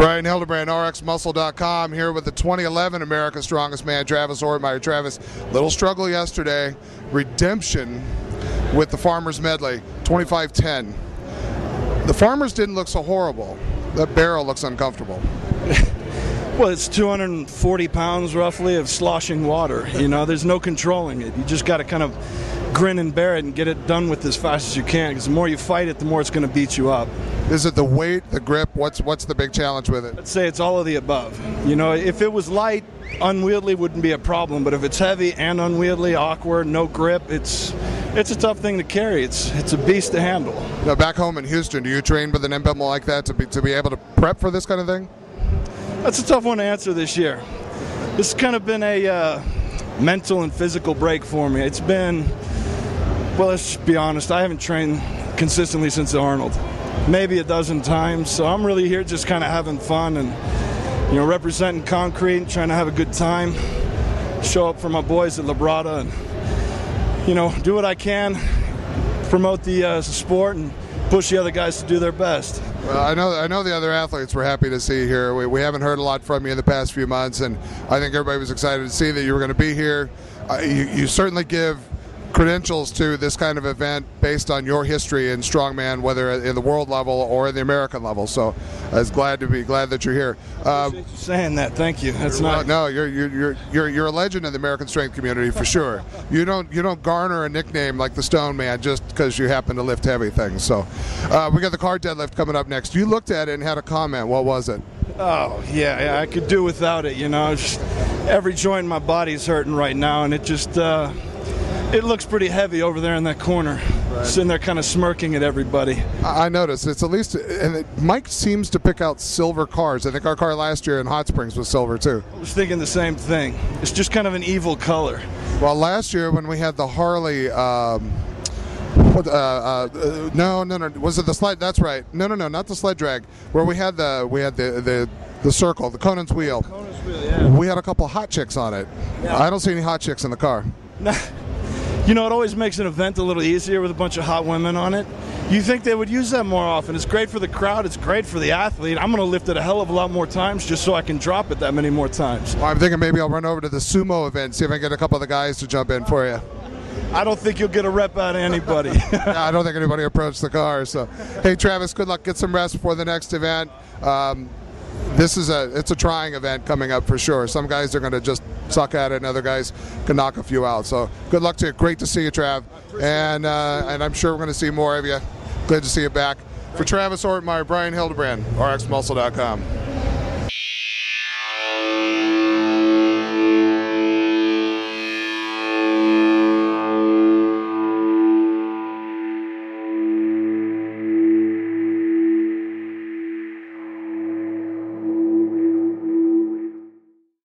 Brian Hildebrand, RxMuscle.com, here with the 2011 America's Strongest Man, Travis Ortmayer. Travis, little struggle yesterday. Redemption with the Farmers Medley, 25-10. The Farmers didn't look so horrible. That barrel looks uncomfortable. Well, it's 240 pounds roughly of sloshing water. You know, there's no controlling it. You just got to kind of grin and bear it and get it done with as fast as you can. Because the more you fight it, the more it's going to beat you up. Is it the weight, the grip? What's what's the big challenge with it? I'd say it's all of the above. You know, if it was light, unwieldy wouldn't be a problem. But if it's heavy and unwieldy, awkward, no grip, it's it's a tough thing to carry. It's it's a beast to handle. Now, back home in Houston, do you train with an implement like that to be to be able to prep for this kind of thing? That's a tough one to answer this year. This has kind of been a uh, mental and physical break for me. It's been, well, let's be honest, I haven't trained consistently since the Arnold, maybe a dozen times. So I'm really here just kind of having fun and, you know, representing concrete, trying to have a good time, show up for my boys at Labrada and, you know, do what I can, promote the uh, sport and push the other guys to do their best. Well, I know I know the other athletes were happy to see you here. We, we haven't heard a lot from you in the past few months, and I think everybody was excited to see that you were going to be here. Uh, you, you certainly give credentials to this kind of event based on your history in strongman, whether in the world level or in the American level. So, I was glad to be glad that you're here. Uh, you saying that, thank you. That's not no, you're you're you're you're you're a legend in the American strength community for sure. you don't you don't garner a nickname like the Stone Man just because you happen to lift heavy things. So, uh, we got the car deadlift coming up next. You looked at it and had a comment. What was it? Oh yeah, yeah I could do without it. You know, just, every joint in my body's hurting right now, and it just. Uh, it looks pretty heavy over there in that corner, right. sitting there kind of smirking at everybody. I noticed it's at least, and it, Mike seems to pick out silver cars. I think our car last year in Hot Springs was silver too. I was thinking the same thing. It's just kind of an evil color. Well, last year when we had the Harley. Um, uh, uh, no, no, no. Was it the sled? That's right. No, no, no, not the sled drag. Where we had the we had the the, the circle, the Conan's wheel. Conan's wheel, yeah. We had a couple hot chicks on it. Yeah. I don't see any hot chicks in the car. You know, it always makes an event a little easier with a bunch of hot women on it. You think they would use that more often. It's great for the crowd, it's great for the athlete. I'm going to lift it a hell of a lot more times just so I can drop it that many more times. Well, I'm thinking maybe I'll run over to the sumo event, see if I can get a couple of the guys to jump in for you. I don't think you'll get a rep out of anybody. yeah, I don't think anybody approached the car. So, hey, Travis, good luck. Get some rest before the next event. Um, this is a it's a trying event coming up for sure. Some guys are going to just suck at it, and other guys can knock a few out. So good luck to you. Great to see you, Trav, and uh, and I'm sure we're going to see more of you. Glad to see you back. For Travis Ortmayer, Brian Hildebrand, RxMuscle.com.